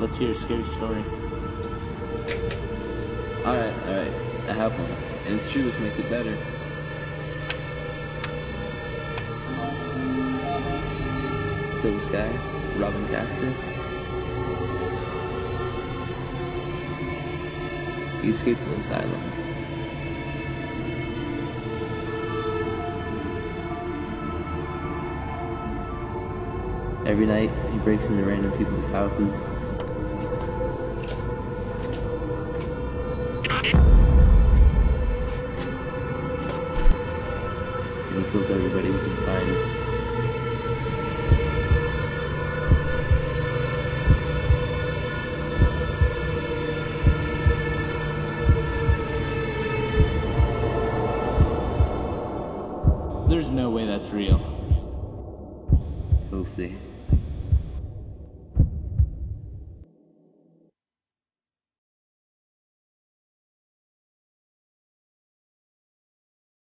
Let's hear a scary story. Alright, alright. I have one. And it's true, which makes it better. So this guy, Robin Caster, he escaped the asylum. Every night, he breaks into random people's houses. He kills everybody he can find. There's no way that's real. We'll see.